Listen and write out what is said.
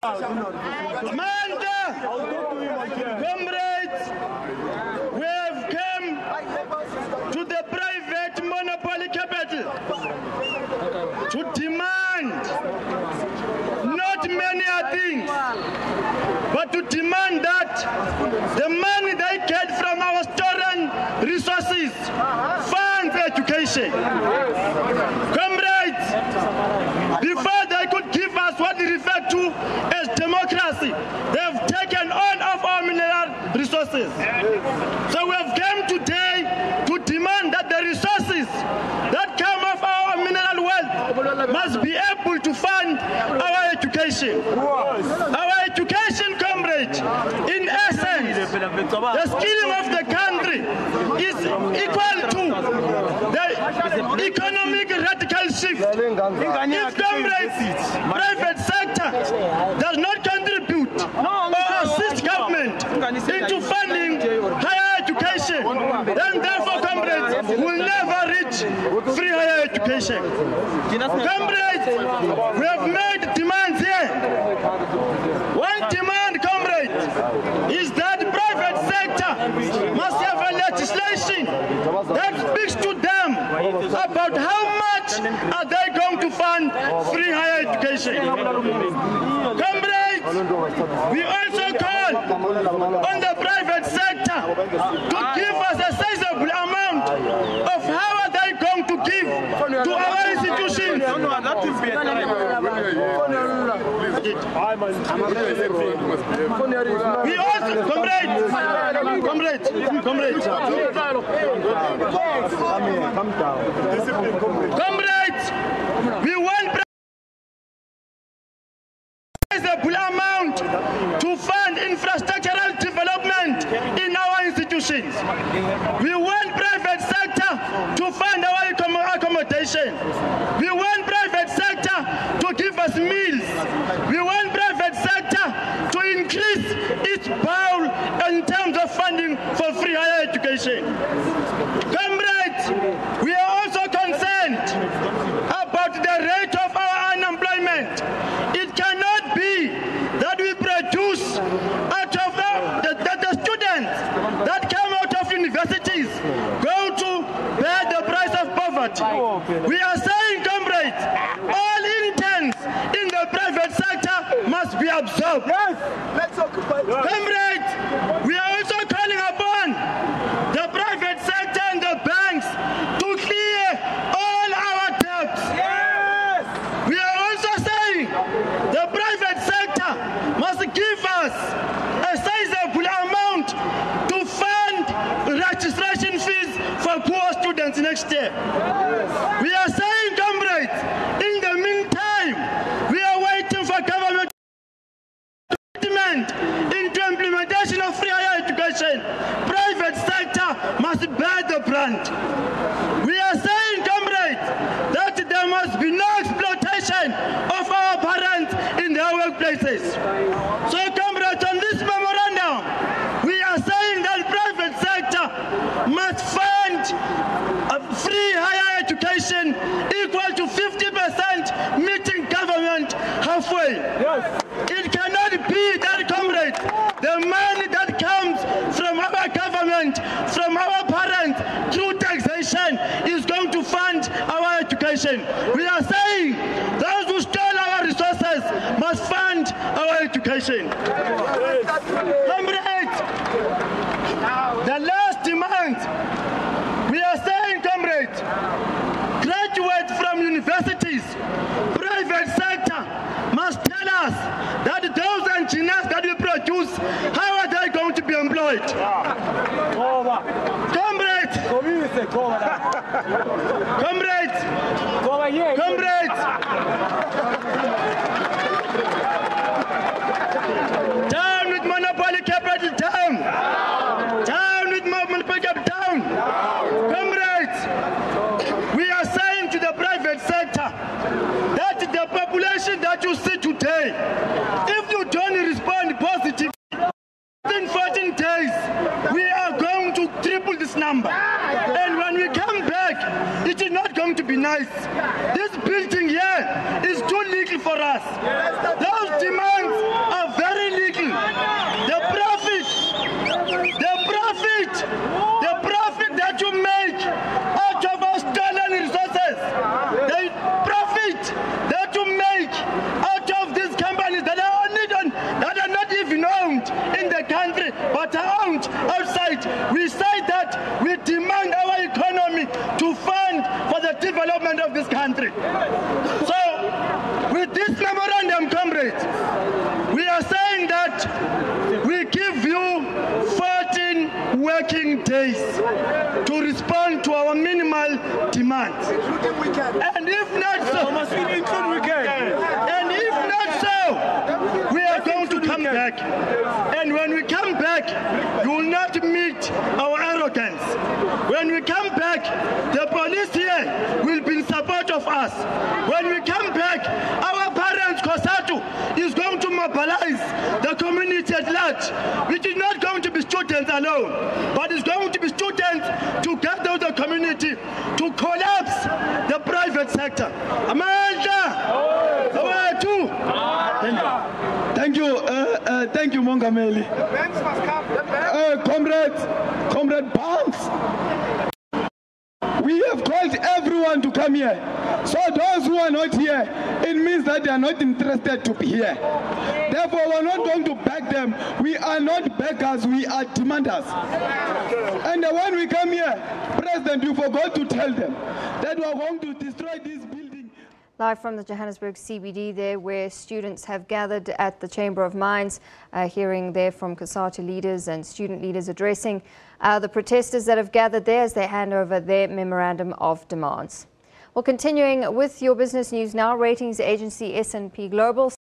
Manda! Comrades, we have come to the private monopoly capital to demand not many things, but to demand that the money they get from our stolen resources funds education. Comrades, before they could give us what they refer to as democracy, they have taken all of our mineral So we have come today to demand that the resources that come off our mineral wealth must be able to fund our education. Our education, comrade, in essence, the skilling of the country is equal to the economic radical shift. If comrades, private sector does not contribute or assist government into funding higher education, then therefore comrades will never reach free higher education. Comrades, we have made demands here. One demand, comrade, is that private sector must have a legislation that speaks to them about how much are they going to fund free higher education. Comrades, we also call on the private sector to give us a sense sizable amount of how are they going to give to our institutions. We also, comrades, comrades, comrades, comrades, we want sizable amount to fund infrastructural development in our institutions. We want private sector to fund our accom- accommodation. We want private sector to give us meals. We want private sector to increase its bowl in terms of funding for free higher education. Comrades, we are also concerned about the rate of our unemployment. It cannot be that we produce out of the, the, the, the students that come out of universities go to bear the price poverty. We are saying, comrades, all interns in the private sector must be absorbed. Yes, let's occupy. Comrades, we are also calling upon the private sector and the banks to clear all our debts. Yes, We are also saying the private sector must give us a sizable amount to fund registration fees for poor students next year. We are saying, comrades, in the meantime, we are waiting for government commitment into implementation of free higher education. Private sector must bear the brunt. We are saying, comrades, that there must be no exploitation of our parents in their workplaces. So, comrades, on this memorandum, we are saying that private sector must fund a free higher education equal to 50% meeting government halfway. It cannot be that, comrades, the money that comes from our government, from our parents, through taxation, is going to fund our education. We are saying those who stole our resources must fund our education. Comrades, the last demand, we are saying, comrades, graduates from universities, private sector must tell us that those engineers that we produce, how are they going to be employed? Comrades, comrades, Je. comrades, down with monopoly capital, down, down with monopoly capital, down. Comrades, we are saying to the private sector that the population that you see today, if you don't respond positively, within 14 days, we are going to triple this number. And when we come back, it is not be nice. This days to respond to our minimal demands. And if not so, we and if not so, we are going to come back. And when we come back, you will not meet our arrogance. When we come back, the police here will be in support of us. When we come back, our parents, COSATU, is going to mobilize the community at large, which is not going to be students alone, but it's going to be students together with the community to collapse the private sector. Awethu! Thank you, uh, uh, thank you, Mongameli. Uh, comrades, Comrade Barnes. We everyone to come here. So those who are not here, it means that they are not interested to be here. Therefore, we're not going to beg them. We are not beggars, we are demanders. And when we come here, President, you forgot to tell them that we are going to destroy this. Live from the Johannesburg CBD there where students have gathered at the Chamber of Mines, uh, hearing there from COSATU leaders and student leaders addressing uh, the protesters that have gathered there as they hand over their memorandum of demands. Well, continuing with your business news now, ratings agency S&P Global